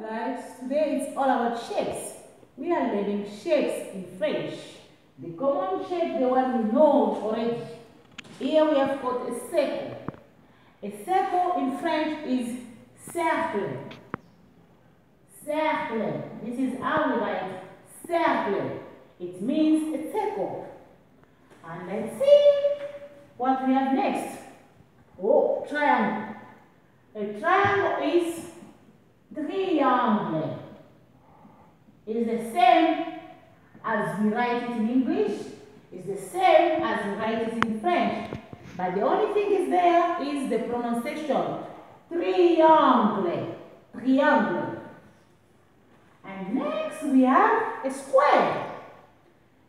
guys, today it's all about shapes. We are learning shapes in French. The common shape, the one we know already. Here we have got a circle. A circle in French is cercle. Cercle. This is how we write cercle. It means a circle. And let's see what we have next. Oh, triangle. A triangle is triangle. It is the same as we write it in English. It's the same as we write it in French. But the only thing is there is the pronunciation. Triangle. Triangle. And next we have a square.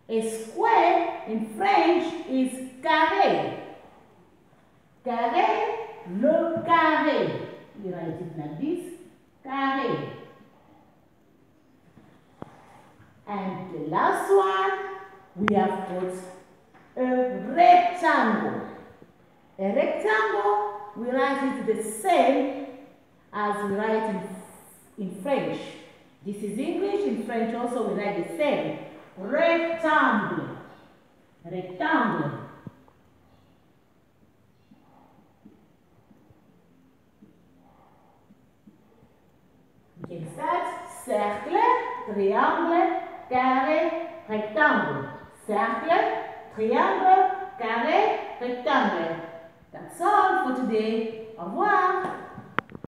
A square in French is carré. Carré, le carré. We write it like this. Carré. The last one, we have got a rectangle. A rectangle, we write it the same as we write in, in French. This is English, in French also we write the same. Rectangle. Rectangle. We can start cercle, triangle, carré, rectangle. Cercle, triangle, carré, rectangle. That's all for today. Au revoir.